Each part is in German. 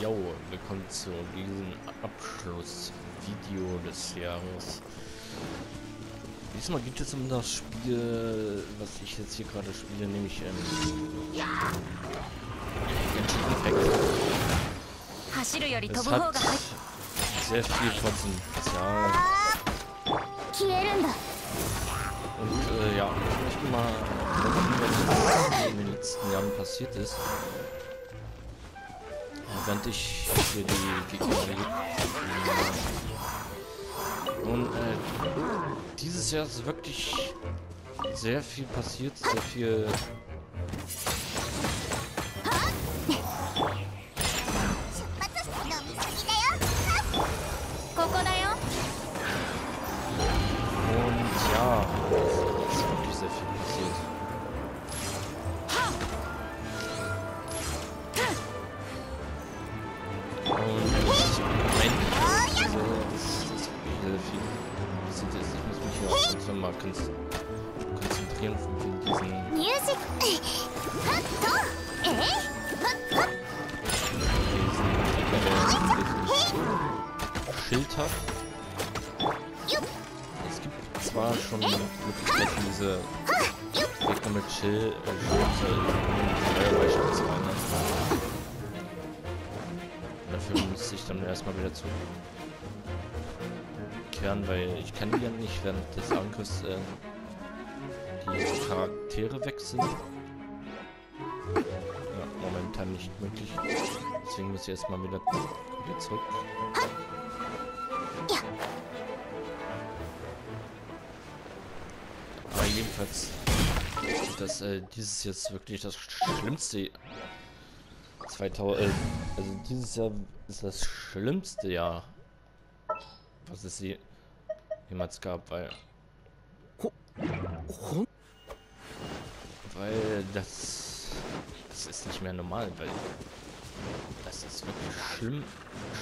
Jo, willkommen zu diesem Abschlussvideo des Jahres. Diesmal geht es um das Spiel, was ich jetzt hier gerade spiele, nämlich ähm, Genshin Impact. Es hat sehr viel Potenzial. Und äh, ja, ich möchte mal was in den letzten Jahren passiert ist. Während ich hier die Gegner Und äh, dieses Jahr ist wirklich sehr viel passiert, sehr viel Hat. Es gibt zwar schon Möglichkeiten, diese Gegner mit Chill, äh, beispielsweise. Dafür müsste ich dann erstmal wieder zurückkehren, weil ich kann die ja nicht während des Angriffs äh, die Charaktere wechseln. Ja, momentan nicht möglich. Deswegen muss ich erstmal wieder, wieder zurück. Aber jedenfalls, das äh, dieses jetzt wirklich das schlimmste. 2000, äh, also dieses Jahr ist das schlimmste Jahr, was es je, jemals gab, weil weil das das ist nicht mehr normal, weil das ist wirklich schlimm.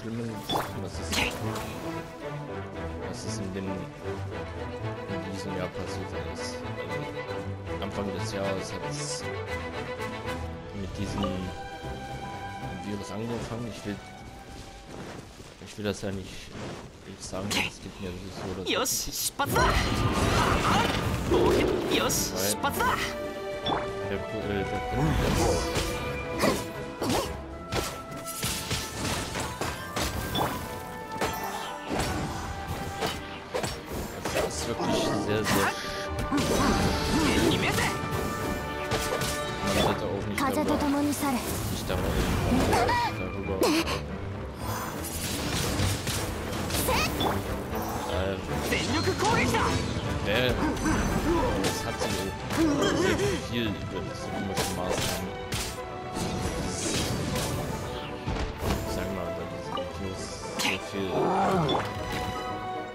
Schlimm. Was ist, was ist in dem in diesem Jahr passiert ist. Anfang des Jahres hat es mit diesem Virus angefangen. Ich will ich will das ja nicht, nicht sagen, es gibt mir so oder so. Der, äh, der, der,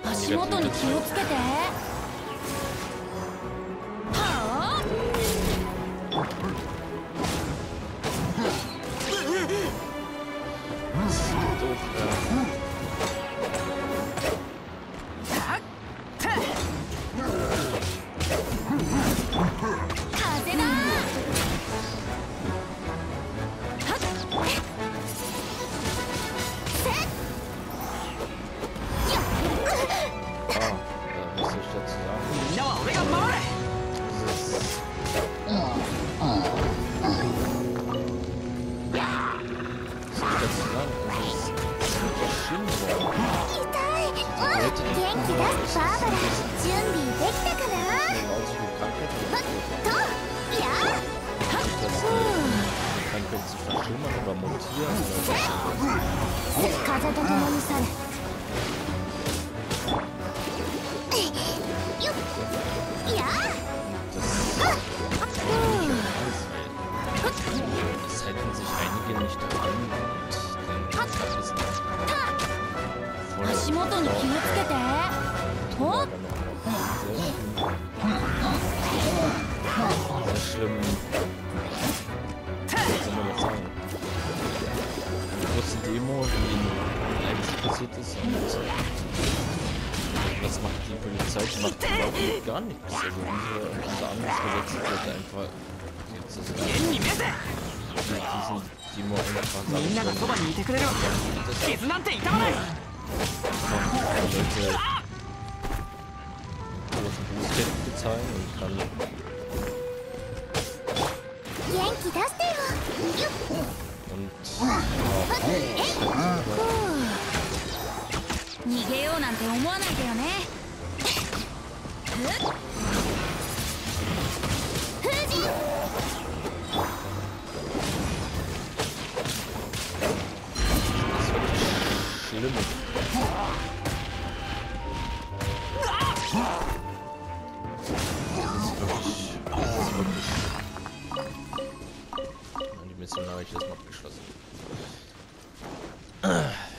足元に気をつけて。され足元に気をつけてほっ schlimmen großen Demo wie Was soll man jetzt sagen? Eine große Demo, die eigentlich passiert ist und was macht die Polizei? Die macht überhaupt gar nichts. Also diese unser anderes Gesetz wird einfach jetzt ist 現に目で diesen die nur einfach みん sagen ながそば können, にいてくれるわ das 傷なんて痛まない sollte großen Bußgeld bezahlen und dann 元気出してよ und ja, 逃げようなんて思わないでよね封じ死ぬもん Abgeschlossen.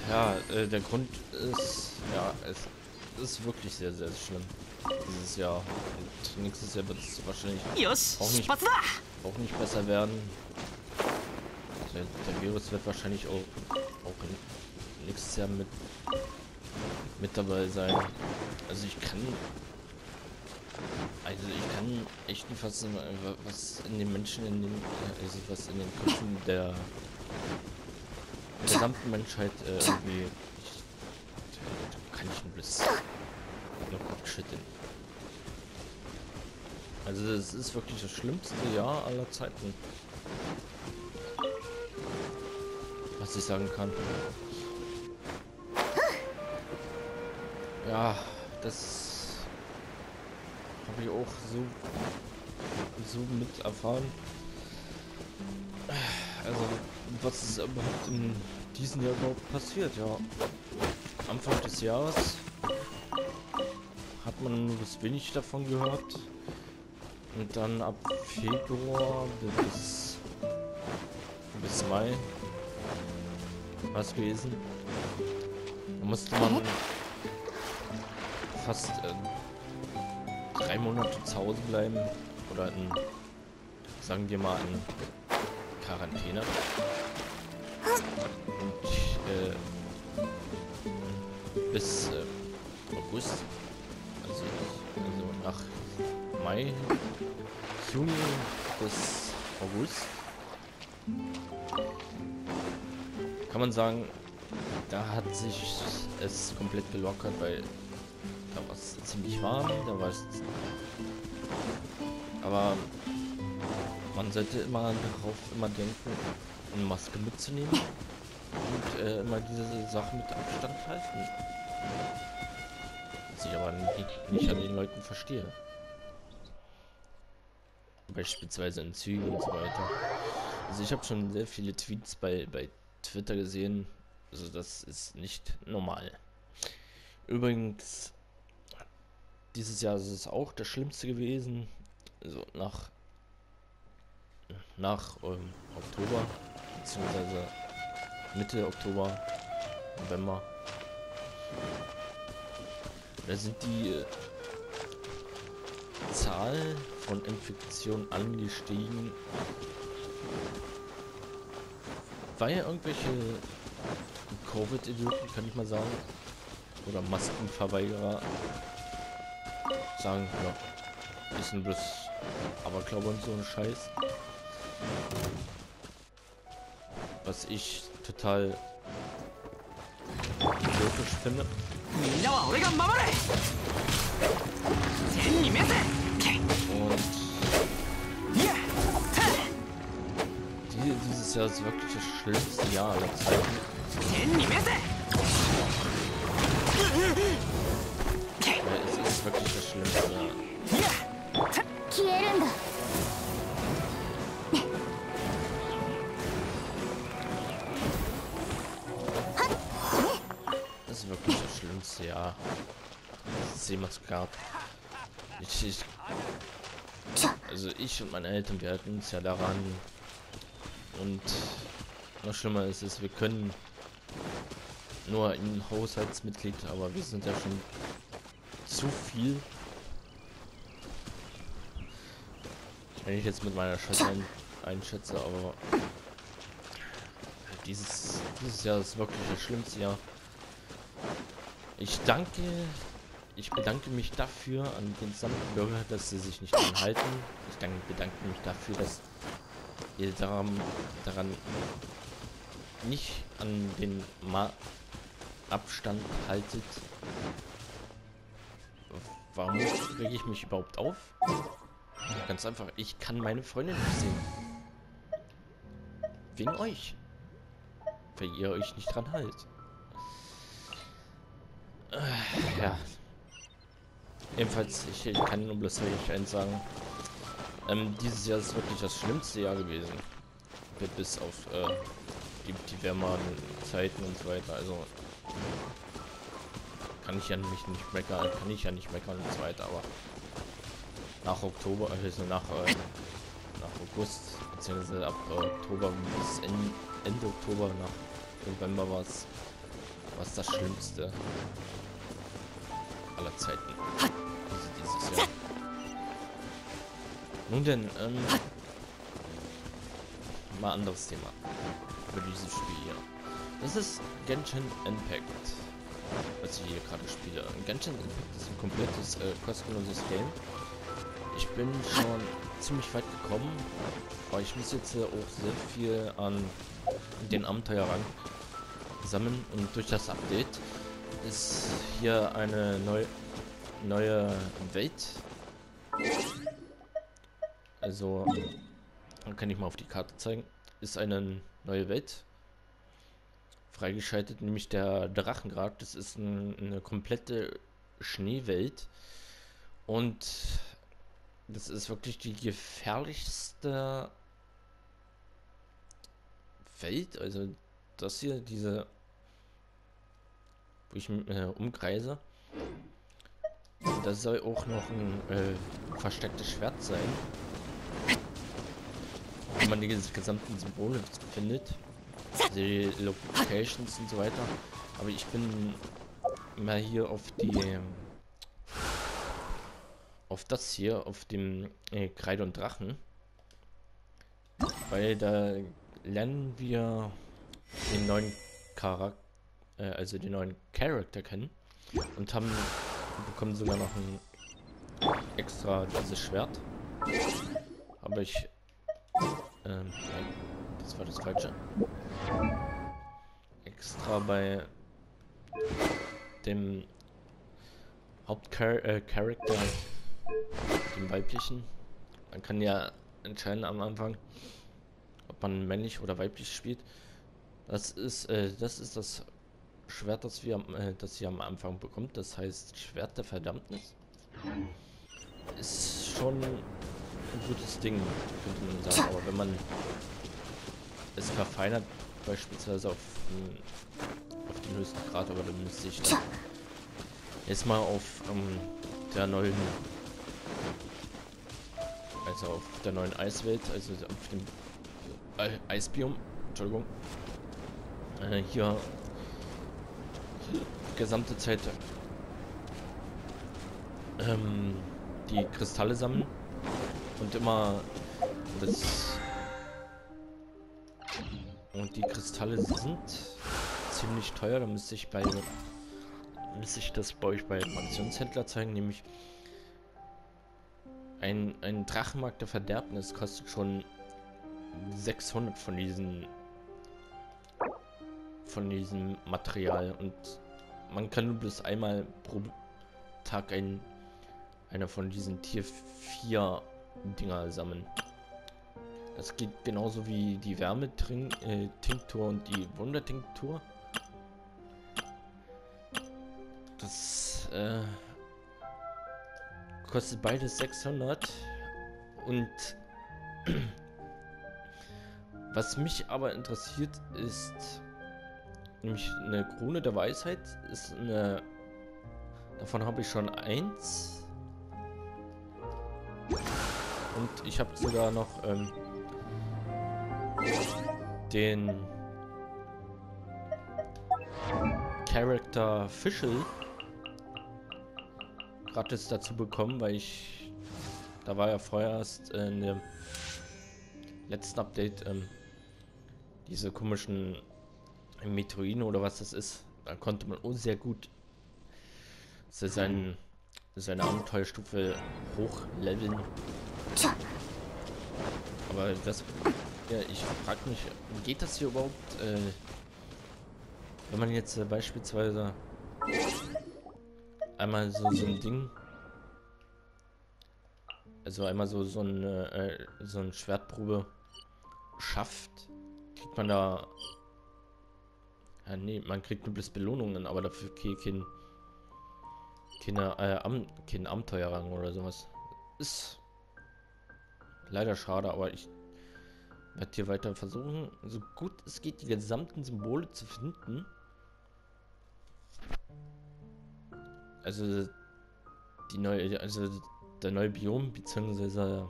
Ja, äh, der Grund ist, ja, es ist wirklich sehr, sehr schlimm. Dieses Jahr. Und nächstes Jahr wird es wahrscheinlich auch nicht, auch nicht besser werden. Der, der, Virus wird wahrscheinlich auch, auch nächstes Jahr mit, mit dabei sein. Also ich kann also ich kann echt nicht fassen, was in den Menschen, in den, äh, also was in den Köpfen der gesamten Menschheit äh, irgendwie. Ich, kann ich ein bisschen schütteln. Also es ist wirklich das schlimmste Jahr aller Zeiten. Was ich sagen kann. Ja, das habe ich auch so, so mit erfahren. Was ist überhaupt in diesem Jahr überhaupt passiert? Ja, Anfang des Jahres hat man nur das wenig davon gehört. Und dann ab Februar bis, bis Mai war es gewesen. Da musste man fast äh, drei Monate zu Hause bleiben. Oder in, sagen wir mal, in Quarantäne. Äh, bis äh, August, also, also nach Mai, Juni bis August, kann man sagen, da hat sich es komplett gelockert, weil da war es ziemlich warm, da war es aber man sollte immer darauf immer denken, eine Maske mitzunehmen und äh, immer diese Sache mit Abstand halten. Was ich aber nicht, nicht an den Leuten verstehe. Beispielsweise in Zügen und so weiter. Also ich habe schon sehr viele Tweets bei, bei Twitter gesehen. Also das ist nicht normal. Übrigens, dieses Jahr ist es auch das Schlimmste gewesen. Also nach nach ähm, Oktober, beziehungsweise Mitte Oktober, November. Da sind die äh, Zahl von Infektionen angestiegen, weil irgendwelche Covid-Idioten, kann ich mal sagen, oder Maskenverweigerer sagen, ja, ist ein bloß Aberglaube und so ein Scheiß. Was ich total idiotisch finde. Und dieses Jahr ist wirklich das schlimmste Jahr aller Zeiten. Ja, es ist wirklich das schlimmste Jahr. Ist wirklich das schlimmste Jahr. Das es jemals gab. Ich, ich, also ich und meine Eltern, wir halten uns ja daran. Und noch schlimmer ist es, wir können nur ein Haushaltsmitglied, aber wir sind ja schon zu viel. Wenn ich jetzt mit meiner Schwester ein, einschätze, aber dieses, dieses Jahr ist wirklich das schlimmste Jahr. Ich danke, ich bedanke mich dafür an den gesamten Bürger, dass sie sich nicht daran halten. Ich danke, bedanke mich dafür, dass ihr daran, daran nicht an den Ma Abstand haltet, warum rege ich mich überhaupt auf? Ganz einfach, ich kann meine Freundin nicht sehen. Wegen euch. Weil ihr euch nicht dran haltet. Äh, ja. Ebenfalls, ich, ich kann nur bloß euch eins sagen. Ähm, dieses Jahr ist wirklich das schlimmste Jahr gewesen. Bis auf äh, die, die wärmeren Zeiten und so weiter. Also kann ich ja mich nicht meckern, kann ich ja nicht meckern und so weiter, aber nach Oktober, also nach, äh, nach August, beziehungsweise ab äh, Oktober bis Ende, Ende Oktober nach November war es was das Schlimmste aller Zeiten. Also dieses Jahr. Nun denn, ähm, mal anderes Thema über dieses Spiel hier. Das ist Genshin Impact, was ich hier gerade spiele. Genshin Impact ist ein komplettes äh, kostenloses Game. Ich bin schon ziemlich weit gekommen, aber ich muss jetzt auch sehr viel an den Abenteuer ran sammeln und durch das Update ist hier eine neu, neue Welt. Also, dann kann ich mal auf die Karte zeigen. Ist eine neue Welt freigeschaltet, nämlich der Drachengrad. Das ist ein, eine komplette Schneewelt. Und das ist wirklich die gefährlichste Welt. Also das hier, diese ich äh, umkreise. Das soll auch noch ein äh, verstecktes Schwert sein. Wo man die gesamten Symbole findet. Die Locations und so weiter. Aber ich bin mal hier auf die auf das hier, auf dem äh, Kreide und Drachen. Weil da lernen wir den neuen Charakter äh, also den neuen Charakter kennen und haben bekommen sogar noch ein extra dieses Schwert. Aber ich ähm, nein, das war das falsche. Extra bei dem Hauptcharakter, äh, dem weiblichen. Man kann ja entscheiden am Anfang, ob man männlich oder weiblich spielt. Das ist, äh, das ist das Schwert, das wir, äh, das ihr am Anfang bekommt, das heißt Schwert der Verdammnis. Ist schon ein gutes Ding, könnte man sagen. Aber wenn man es verfeinert, beispielsweise auf, auf den höchsten Grad, aber dann müsste ich dann erstmal auf ähm, der neuen also auf der neuen Eiswelt, also auf dem äh, Eisbiom, Entschuldigung, äh, hier gesamte Zeit ähm, die Kristalle sammeln und immer das und die Kristalle sind ziemlich teuer. Da müsste ich bei müsste ich das bei euch bei Mansionshändler zeigen, nämlich ein, ein Drachenmarkt der Verderbnis kostet schon 600 von diesen von diesem Material und man kann nur bis einmal pro Tag ein, einer von diesen Tier 4 Dinger sammeln. Das geht genauso wie die Wärmetinktur äh, und die Wundertinktur. Das äh, kostet beides 600 und was mich aber interessiert ist Nämlich eine Krone der Weisheit ist eine... Davon habe ich schon eins. Und ich habe sogar noch ähm, den Character Fischl gratis dazu bekommen, weil ich da war ja vorher erst äh, in dem letzten Update ähm, diese komischen Metroiden oder was das ist, da konnte man auch sehr gut sein, seine Abenteuerstufe hochleveln. Aber das Ja, ich frage mich, geht das hier überhaupt, äh, wenn man jetzt äh, beispielsweise einmal so, so ein Ding, also einmal so, so, eine, äh, so ein Schwertprobe schafft, kriegt man da, ja nee, man kriegt nur bloß Belohnungen, aber dafür kein, keine, äh, Am kein Abenteuerrang oder sowas. Ist leider schade, aber ich werde hier weiter versuchen, so gut es geht, die gesamten Symbole zu finden. Also die neue, also der neue Biom beziehungsweise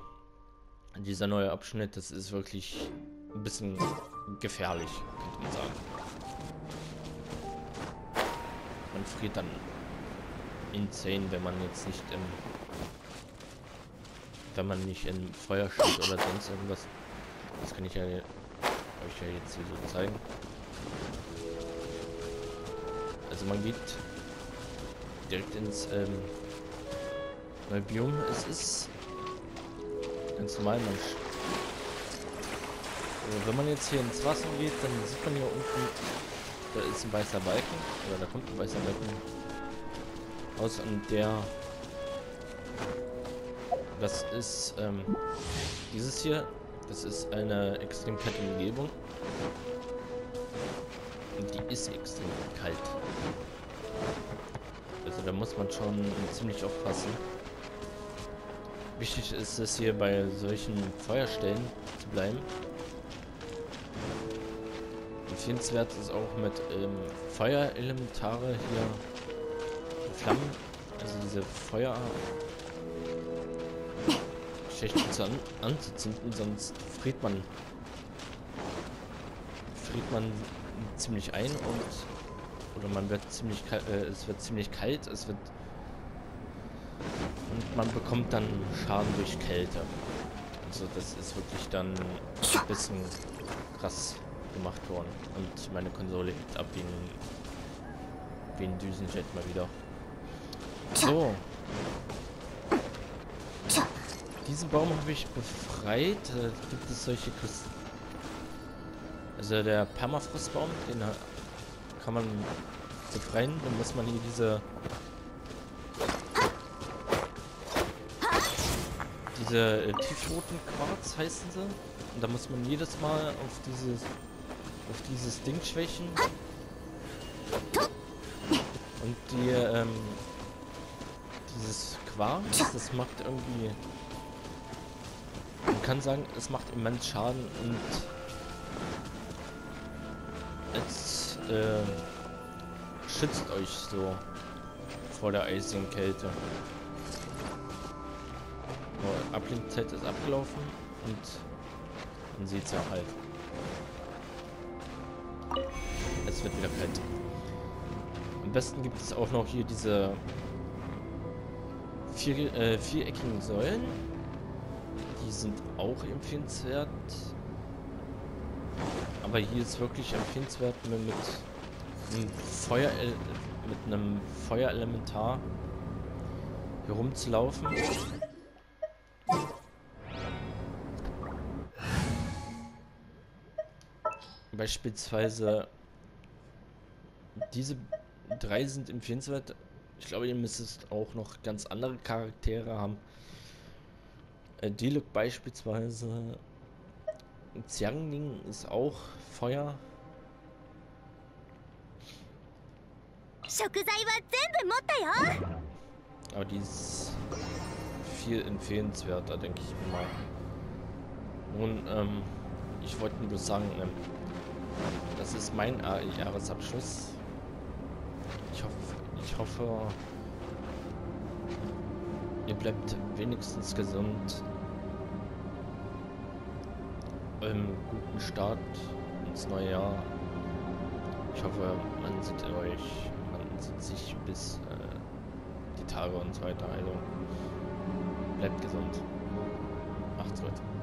dieser neue Abschnitt, das ist wirklich ein bisschen gefährlich, könnte man sagen. Man friert dann insane, wenn man jetzt nicht im wenn man nicht in Feuer steht oder sonst irgendwas. Das kann ich ja euch ja jetzt hier so zeigen. Also man geht direkt ins ähm, neue Biom. Es ist ganz normal, man also wenn man jetzt hier ins Wasser geht, dann sieht man hier unten, da ist ein weißer Balken, oder da kommt ein weißer Balken aus und der das ist ähm, dieses hier. Das ist eine extrem kalte Umgebung. Und die ist extrem kalt. Also da muss man schon ziemlich aufpassen. Wichtig ist es hier bei solchen Feuerstellen zu bleiben. Empfehlenswert ist auch mit ähm, Feuerelementare hier Flammen, also diese Feuer Schächte an, anzuzünden, sonst friert man friert man ziemlich ein und oder man wird ziemlich äh, es wird ziemlich kalt, es wird und man bekommt dann Schaden durch Kälte. Also das ist wirklich dann ein bisschen krass gemacht worden und meine Konsole hebt ab wie ein, wie ein Düsenjet mal wieder. So, diesen Baum habe ich befreit. Da gibt es solche Küsten. Also der Permafrostbaum, den kann man befreien. Dann muss man hier diese diese äh, tiefroten Quarz heißen sie. Und da muss man jedes Mal auf dieses auf dieses Ding schwächen. Und die ähm, dieses Quarz, das macht irgendwie kann sagen, es macht immens Schaden und es äh, schützt euch so vor der eisigen Kälte. Oh, Ablenkzeit ist abgelaufen und man sieht es ja halt. Es wird wieder kalt. Am besten gibt es auch noch hier diese vier, äh, viereckigen Säulen die sind auch empfehlenswert. Aber hier ist wirklich empfehlenswert mit, einem Feuer mit einem Feuerelementar herumzulaufen. Beispielsweise diese drei sind empfehlenswert. Ich glaube, ihr müsst auch noch ganz andere Charaktere haben. Äh, Diluc beispielsweise. Xiangning ist auch Feuer. Aber die ist viel empfehlenswerter, denke ich mal. Nun, ähm, ich wollte nur sagen, ähm, das ist mein Jahresabschluss. Ich hoffe, ich hoffe, Ihr bleibt wenigstens gesund. Im guten Start ins neue Jahr. Ich hoffe, man sieht euch, man sieht sich bis äh, die Tage und so weiter. Also bleibt gesund. Macht's gut.